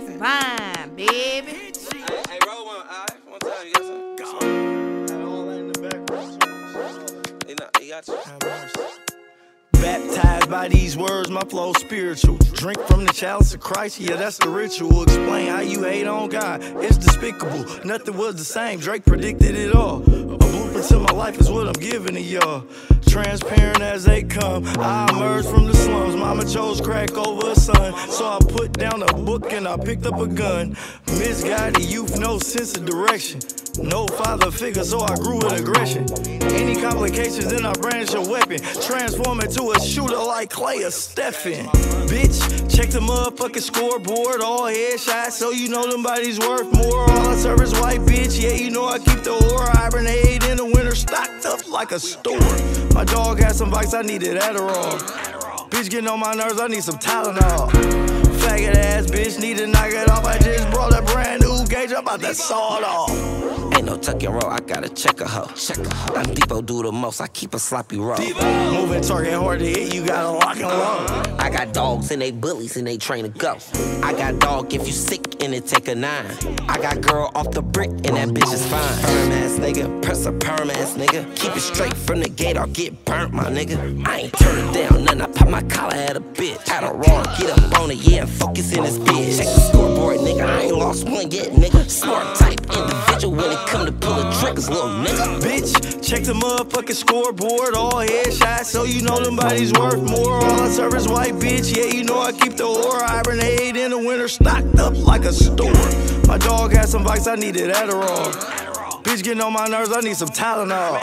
It's mine, baby. Hey, hey, roll one. All right, one time. You got some? Had all that in the background. He, not, he got you. Baptized by these words, my flow spiritual. Drink from the chalice of Christ, yeah, that's the ritual. Explain how you hate on God, it's despicable. Nothing was the same, Drake predicted it all. A blueprint to my life is what I'm giving to y'all. Transparent as they come, I emerged from the slums. Mama chose crack over a son, so I put down a book and I picked up a gun. Misguided youth, no sense of direction. No father figure, so I grew with aggression. Any complications, then I brandish a weapon. Transform into a shooter like Klay or Stephen. Bitch, check the motherfucking scoreboard. All headshots, so you know them bodies worth more. All I serve is white bitch. Yeah, you know I keep the ore. Hibernate like a store. My dog had some bites, I needed Adderall. Bitch getting on my nerves, I need some Tylenol. Faggot ass bitch, need to knock it off. I just brought a brand new gauge, I'm about to saw it off. Ain't no tuck and roll, I gotta check a hoe. Check a hoe. I'm Depot do the most, I keep a sloppy roll. Moving target hard to hit, you gotta lock and load. I got dogs and they bullies and they train to go. I got dog if you sick and it take a nine. I got girl off the brick and that bitch is fine. Perm ass nigga, press a perm ass nigga. Keep it straight from the gate or get burnt, my nigga. I ain't turning down nothing, I pop my collar at a bitch. At a raw, get up on it, yeah, and focus in this bitch. Check the scoreboard, nigga, I ain't lost one yet, nigga. Smart type individual when it come to pulling triggers, little nigga. Bitch, check the motherfucking scoreboard. All headshots, so you know them bodies worth more. All I serve is white bitch. Yeah, you know I keep the ore. Hibernate in the winter, stocked up like a store. My dog had some bites, I needed Adderall. Bitch getting on my nerves, I need some Tylenol.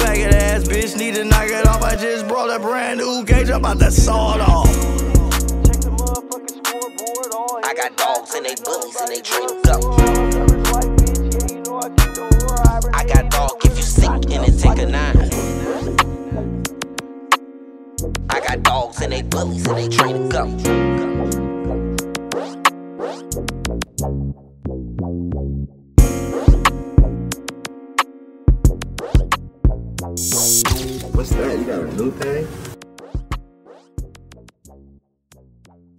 Faggot ass bitch, need to knock it off. I just brought a brand new gauge, I'm about to saw it off. Check the motherfucking scoreboard. I got dogs and they bullies and they train to I got dogs and they bullies and they train to go. What's that? You got a new thing?